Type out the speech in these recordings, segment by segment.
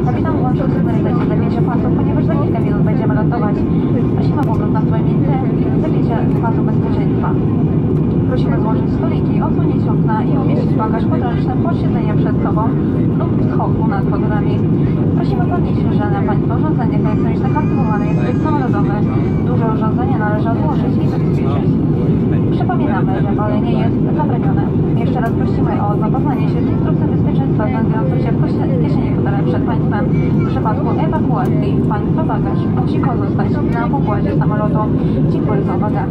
Kapitan włączył sygnalizację zapięcia pasów, ponieważ za kilka minut będziemy lądować. Prosimy o powrót na swoje miejsce i zapięcie pasu bezpieczeństwa. Prosimy złożyć stoliki, odsłonić okna i umieścić bagaż podręczny pod siedzeniem przed sobą lub w schoku nad fotolami. Prosimy podnieść że na Państwa urządzeniach elektronicznych aktywowane jest tryb samolotowy. Duże urządzenie należy odłożyć i zabezpieczyć. Przypominamy, że palenie jest zabronione. Jeszcze raz prosimy o zapoznanie się z instrukcją znajdującą się w kosie- kieszeni fotela przed Państwem. W przypadku ewakuacji Państwa bagaż musi pozostać na pokładzie samolotu. Dziękuję za uwagę.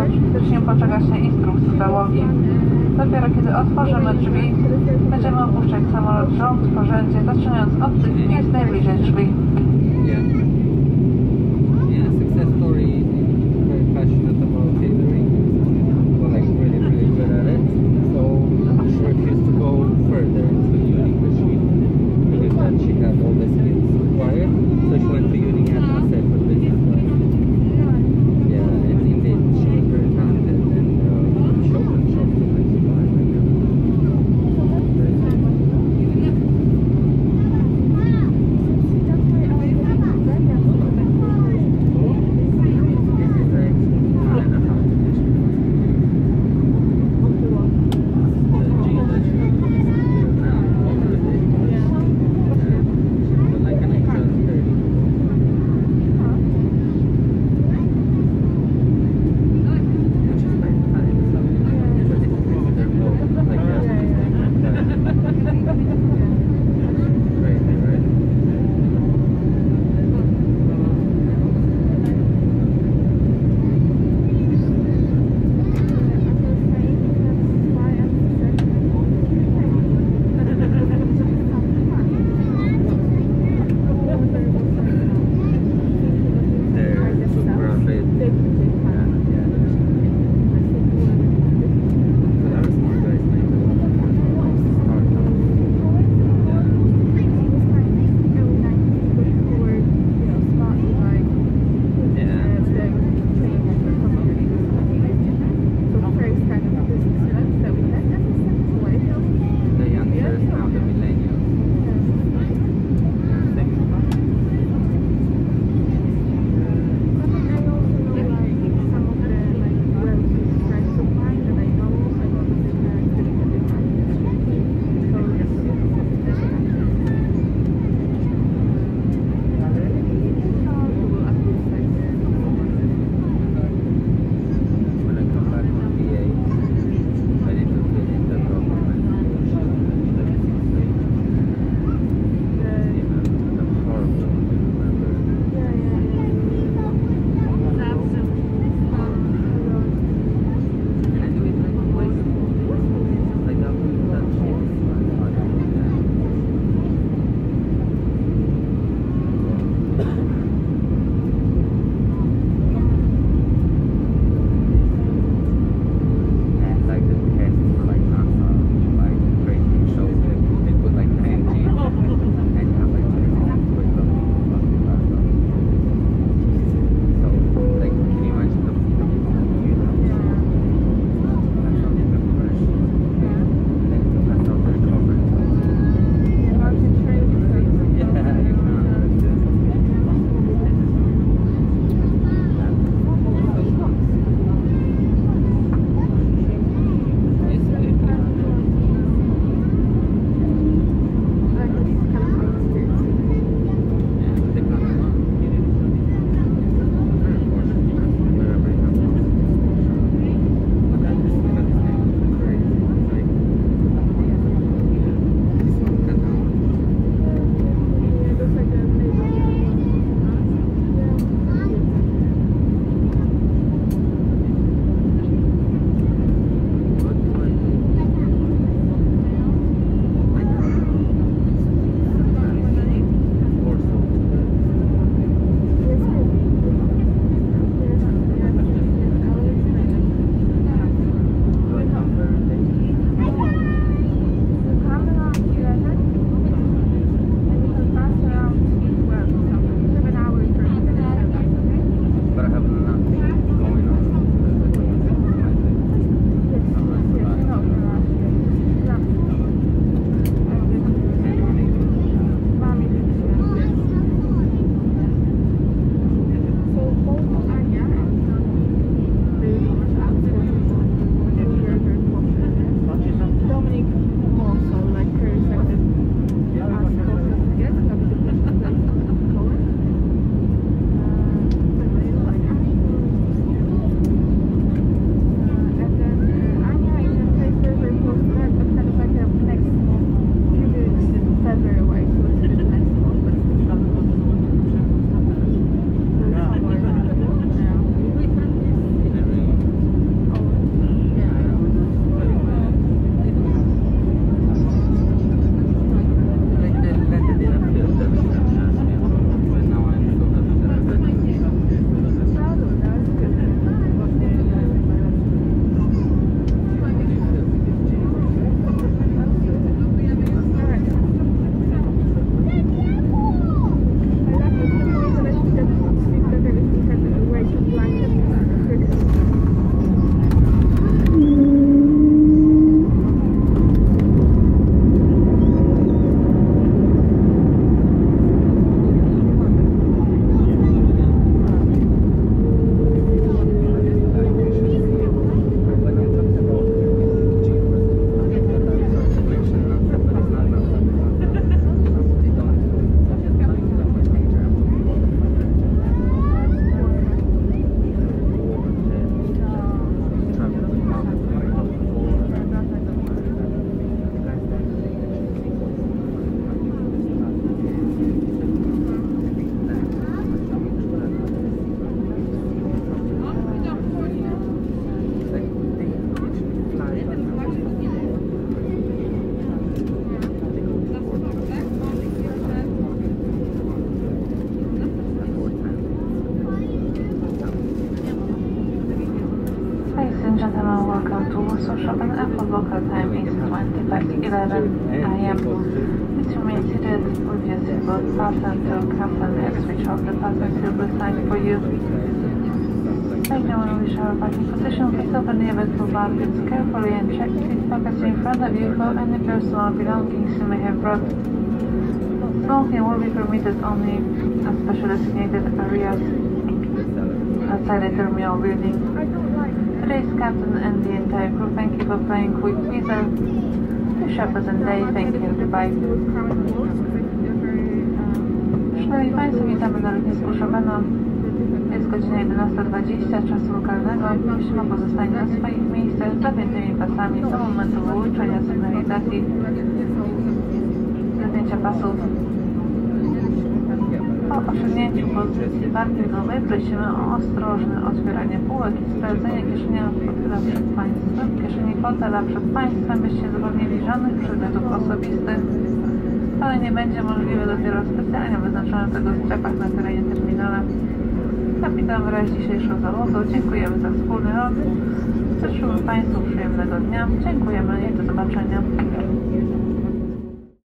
Praktycznie poczekać na instrukcji załogi. Dopiero kiedy otworzymy drzwi, będziemy opuszczać samolot rząd w porządzie, zaczynając od tych miejsc najbliżej drzwi. For local time is 20 past 11 a.m. Remain seated with your seatbelt fastened to fasten and switch off the fasten silver sign for you. Now when we show our parking position, please open the available baskets carefully and check seat pockets in front of you for any personal belongings you may have brought. Smoking will be permitted only at special designated areas the terminal building. Today's captain and the entire crew thank you for flying Quick Weasel. Wish you a pleasant day. Thank you. Goodbye. Szanowni Państwo, witamy na lotnisku Chopina. Jest godzina 11.20 czasu lokalnego. Prosimy o pozostanie na swoich miejscach z zapiętymi pasami do momentu wyłączenia sygnalizacji. Zapięcia pasów. Po osiągnięciu pozycji parkingowej prosimy o ostrożne otwieranie półek i sprawdzenie kieszeni fotela przed Państwem, kieszeni fotela przed Państwem, byście zapewnili żadnych przedmiotów osobistych, ale nie będzie możliwe dopiero w specjalnie wyznaczonych tego strefach na terenie terminala. Kapitan wraz dzisiejszą załogą dziękujemy za wspólny lot. Życzymy Państwu przyjemnego dnia. Dziękujemy i do zobaczenia.